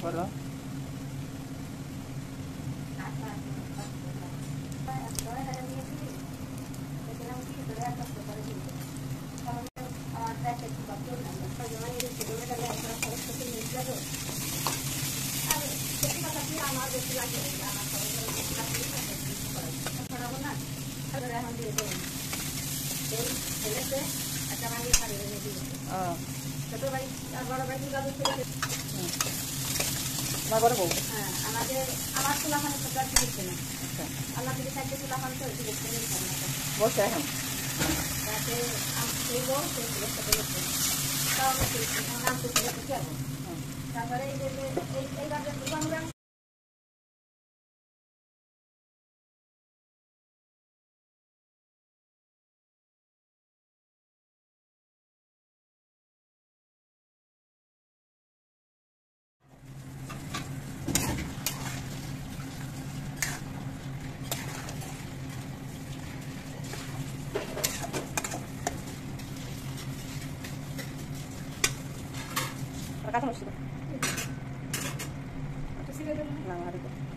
para ছোট ভাই আর বড় ভাই দুর্গা ফেলেছে বউ? হ্যাঁ আমাদের আমার চুলাখানে দিচ্ছে না আচ্ছা। আল্লাহ যদি চুলাখান তো একটু দেখতে না বসে এখন? তাতে আমি সেই পেয়েছে তাও আমি নাম তো ফেলে যাব তারপরে এই যে এই এইবার Kaso mo sila. Ito sila. Nangarito.